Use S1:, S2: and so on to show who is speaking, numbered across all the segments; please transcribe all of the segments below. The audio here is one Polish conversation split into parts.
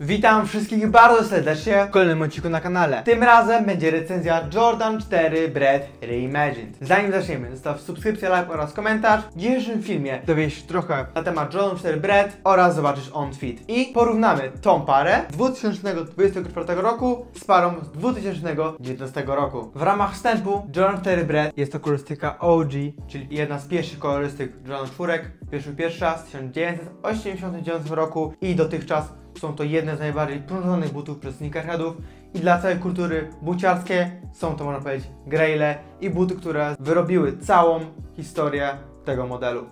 S1: Witam wszystkich bardzo serdecznie w kolejnym odcinku na kanale. Tym razem będzie recenzja Jordan 4 Bread Reimagined. Zanim zaczniemy, zostaw subskrypcję, like oraz komentarz. W dzisiejszym filmie dowiesz się trochę na temat Jordan 4 Bread oraz zobaczysz on fit. I porównamy tą parę z 2024 roku z parą z 2019 roku. W ramach wstępu Jordan 4 Bread jest to kolorystyka OG, czyli jedna z pierwszych kolorystyk Jordan 4. Pierwszy pierwszy raz w 1989 roku i dotychczas są to jedne z najbardziej pożądanych butów przez sneakerheadów i dla całej kultury buciarskiej są to, można powiedzieć, graile i buty, które wyrobiły całą historię tego modelu.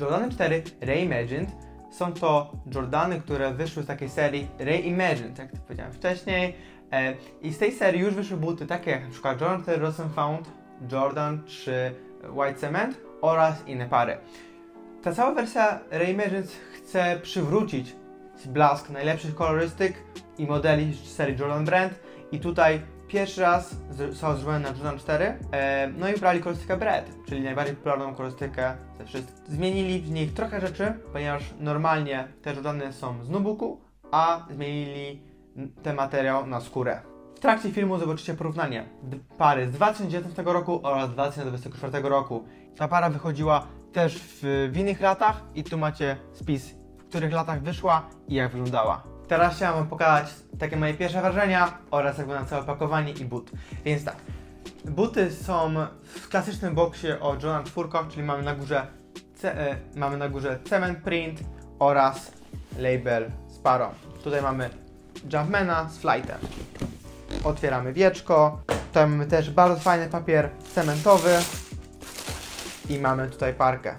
S1: Jordany 4 Reimagined są to Jordany, które wyszły z takiej serii Reimagined, jak powiedziałem wcześniej. E, I z tej serii już wyszły buty takie jak np. Jordan 4 Rosen Found, Jordan 3 White Cement oraz inne pary. Ta cała wersja Reimagined chce przywrócić blask najlepszych kolorystyk i modeli z serii Jordan Brand i tutaj pierwszy raz zostało zrobione na Jordan 4 e, no i wybrali kolorystykę Bread, czyli najbardziej popularną kolorystykę ze wszystkich. Zmienili w nich trochę rzeczy, ponieważ normalnie te Jordany są z nubuku, a zmienili ten materiał na skórę. Trakcie filmu zobaczycie porównanie pary z 2019 roku oraz 2024 roku. Ta para wychodziła też w, w innych latach i tu macie spis, w których latach wyszła i jak wyglądała. Teraz chciałem Wam pokazać takie moje pierwsze wrażenia oraz jak wygląda całe opakowanie i but. Więc tak, buty są w klasycznym boksie o Jordan 4, czyli mamy na górze, ce, e, mamy na górze cement print oraz label Sparrow. Tutaj mamy Jumpmana z flightem. Otwieramy wieczko. Tutaj mamy też bardzo fajny papier cementowy i mamy tutaj parkę.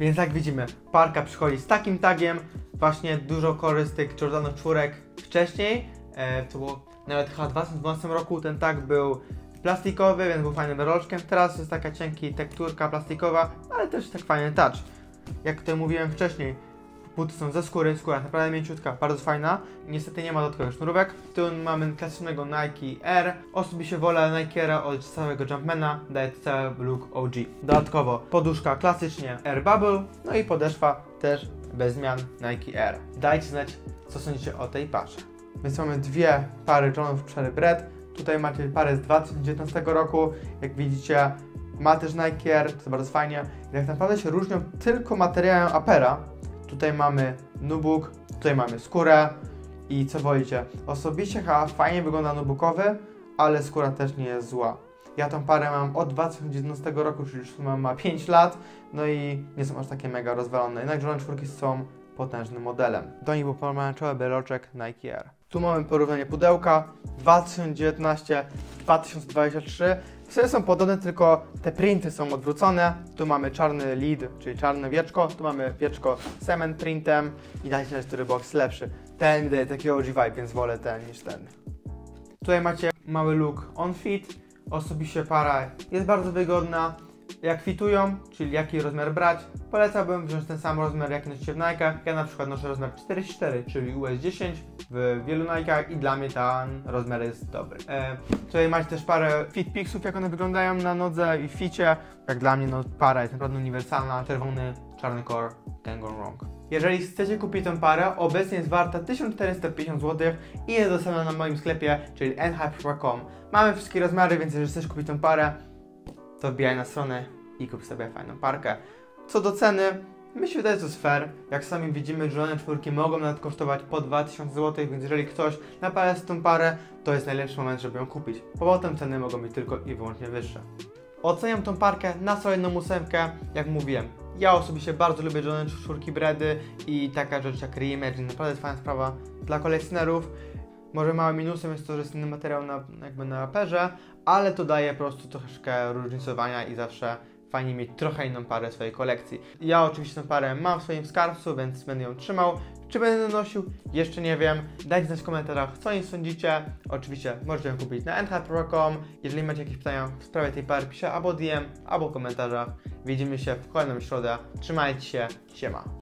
S1: Więc jak widzimy, parka przychodzi z takim tagiem, właśnie dużo korystyk Jordanów czwórek wcześniej, e, to było nawet chyba w 2012 roku ten tag był plastikowy, więc był fajnym wyroczkiem. Teraz jest taka cienki tekturka plastikowa, ale też tak fajny touch. Jak tutaj mówiłem wcześniej, Buty są ze skóry, skóra naprawdę mięciutka, bardzo fajna. Niestety nie ma dodatkowych sznurówek. Tu mamy klasycznego Nike Air. Osobiście wolę Nike Air od całego Jumpmana, daje to cały look OG. Dodatkowo poduszka klasycznie Air Bubble, no i podeszwa też bez zmian Nike Air. Dajcie znać, co sądzicie o tej parze. Więc mamy dwie pary Johnów Cherry Bread. Tutaj macie parę z 2019 roku. Jak widzicie, ma też Nike Air, to bardzo fajnie. I tak naprawdę się różnią tylko materiałem Apera, Tutaj mamy nubuk, tutaj mamy skórę i co wolicie. Osobiście chyba fajnie wygląda nubukowy, ale skóra też nie jest zła. Ja tą parę mam od 2019 roku, czyli już ma 5 lat, no i nie są aż takie mega rozwalone. Jednak Jordan 4 są potężnym modelem. Do nich był pomarańczowy beloczek Nike Air. Tu mamy porównanie pudełka 2019-2023 są podobne, tylko te printy są odwrócone. Tu mamy czarny lead, czyli czarne wieczko. Tu mamy wieczko z cement printem i dajcie znać, który box lepszy. Ten daje taki OG vibe, więc wolę ten niż ten. Tutaj macie mały look on fit. Osobiście para jest bardzo wygodna. Jak fitują, czyli jaki rozmiar brać, polecałbym wziąć ten sam rozmiar jak nosicie w Nike. Ja na przykład noszę rozmiar 44, czyli US 10 w wielu Nike'ach i dla mnie ten rozmiar jest dobry. E, tutaj macie też parę fit pixów, jak one wyglądają na nodze i ficie. Jak dla mnie no para jest naprawdę uniwersalna, czerwony, czarny core, can go wrong. Jeżeli chcecie kupić tę parę, obecnie jest warta 1450 zł i jest dostępna na moim sklepie, czyli nhype.com. Mamy wszystkie rozmiary, więc jeżeli chcesz kupić tę parę, to wbijaj na stronę i kup sobie fajną parkę. Co do ceny, wydaje, że to jest fair. Jak sami widzimy, zielone czwórki mogą nawet kosztować po 2000 zł, więc jeżeli ktoś napala z tą parę, to jest najlepszy moment, żeby ją kupić. Potem ceny mogą być tylko i wyłącznie wyższe. Oceniam tą parkę na solidną ósemkę, jak mówiłem. Ja osobiście bardzo lubię zielone czwórki bredy i taka rzecz jak Reimagine, naprawdę jest fajna sprawa dla kolekcjonerów. Może małym minusem jest to, że jest inny materiał na, jakby na raperze, ale to daje po prostu troszeczkę różnicowania i zawsze fajnie mieć trochę inną parę w swojej kolekcji. Ja oczywiście tę parę mam w swoim skarbcu, więc będę ją trzymał. Czy będę nosił? Jeszcze nie wiem. Dajcie znać w komentarzach, co nie sądzicie. Oczywiście możecie ją kupić na endhype.com. Jeżeli macie jakieś pytania w sprawie tej pary, piszę albo DM, albo w komentarzach. Widzimy się w kolejną środę. Trzymajcie się. Siema.